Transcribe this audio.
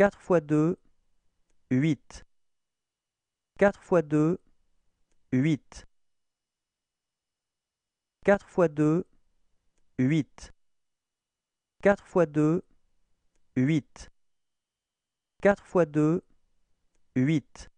Quatre fois deux, huit. Quatre fois deux, huit. Quatre fois deux, huit. Quatre fois deux, huit. Quatre fois deux, huit.